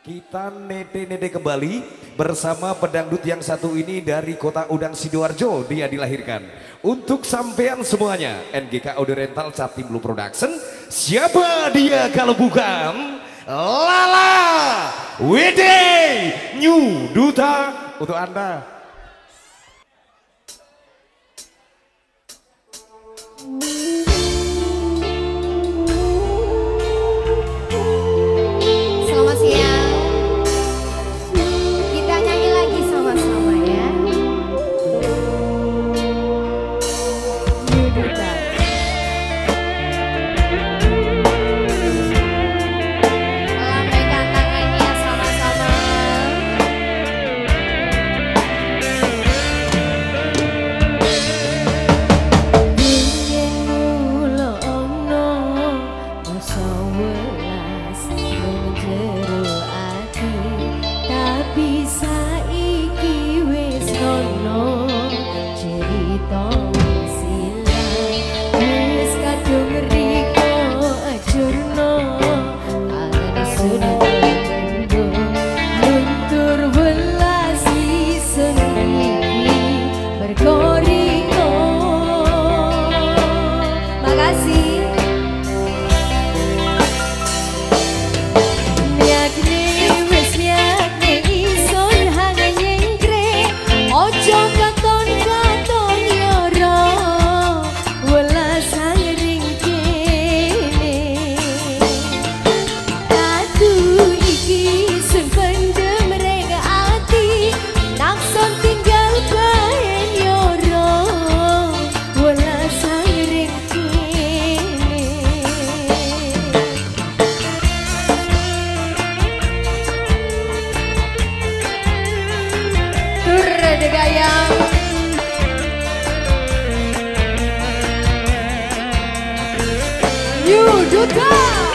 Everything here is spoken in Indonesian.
Kita nede-nede kembali bersama pedangdut yang satu ini dari kota Udang Sidoarjo dia dilahirkan. Untuk sampean semuanya, NGK Audio Rental Captim Blue Production, siapa dia kalau bukan Lala Wede New Duta untuk Anda. Judá!